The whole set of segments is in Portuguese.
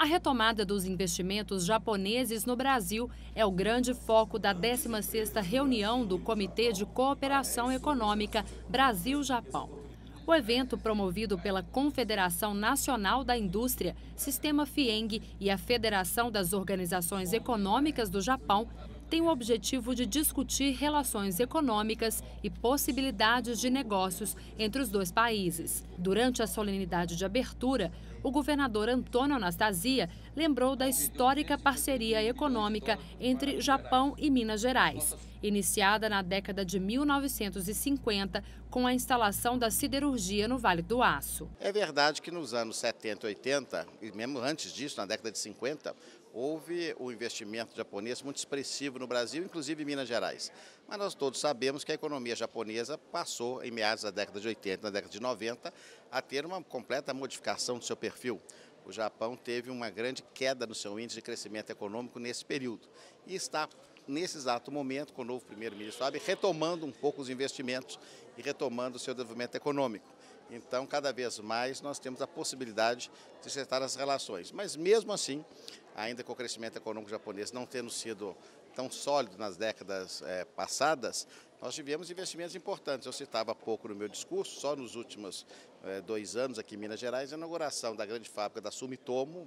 A retomada dos investimentos japoneses no Brasil é o grande foco da 16ª reunião do Comitê de Cooperação Econômica Brasil-Japão. O evento, promovido pela Confederação Nacional da Indústria, Sistema FIENG e a Federação das Organizações Econômicas do Japão, tem o objetivo de discutir relações econômicas e possibilidades de negócios entre os dois países. Durante a solenidade de abertura, o governador Antônio Anastasia lembrou da histórica parceria econômica entre Japão e Minas Gerais, iniciada na década de 1950 com a instalação da siderurgia no Vale do Aço. É verdade que nos anos 70 e 80, e mesmo antes disso, na década de 50, houve o um investimento japonês muito expressivo no Brasil, inclusive em Minas Gerais. Mas nós todos sabemos que a economia japonesa passou, em meados da década de 80, na década de 90, a ter uma completa modificação do seu perfil. O Japão teve uma grande queda no seu índice de crescimento econômico nesse período e está, nesse exato momento, com o novo primeiro-ministro Abe, retomando um pouco os investimentos e retomando o seu desenvolvimento econômico. Então, cada vez mais, nós temos a possibilidade de acertar as relações. Mas, mesmo assim, ainda com o crescimento econômico japonês não tendo sido tão sólido nas décadas é, passadas, nós tivemos investimentos importantes. Eu citava pouco no meu discurso, só nos últimos é, dois anos aqui em Minas Gerais, a inauguração da grande fábrica da Sumitomo,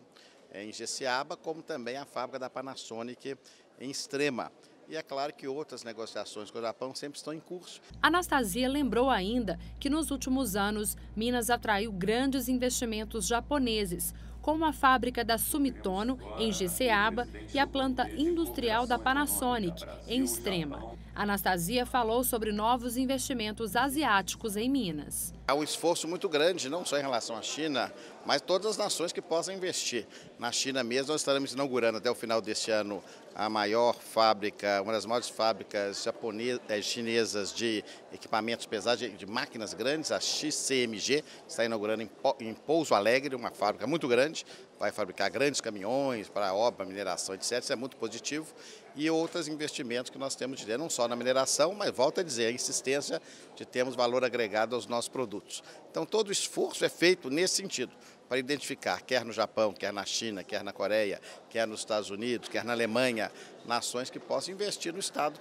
é, em Jessiaba, como também a fábrica da Panasonic em Extrema. E é claro que outras negociações com o Japão sempre estão em curso. Anastasia lembrou ainda que nos últimos anos, Minas atraiu grandes investimentos japoneses, como a fábrica da Sumitomo, em Jeceaba, e a planta industrial da Panasonic, em Extrema. Anastasia falou sobre novos investimentos asiáticos em Minas. Há um esforço muito grande, não só em relação à China, mas todas as nações que possam investir. Na China mesmo, nós estaremos inaugurando até o final deste ano a maior fábrica, uma das maiores fábricas japonesas, eh, chinesas de equipamentos pesados, de, máquinas grandes, a XCMG, está inaugurando em Pouso Alegre, uma fábrica muito grande, vai fabricar grandes caminhões para obra, mineração, etc. Isso é muito positivo. E outros investimentos que nós temos de ter, não só na mineração, mas volto a dizer, a insistência de termos valor agregado aos nossos produtos. Então todo o esforço é feito nesse sentido, para identificar, quer no Japão, quer na China, quer na Coreia, quer nos Estados Unidos, quer na Alemanha, nações que possam investir no Estado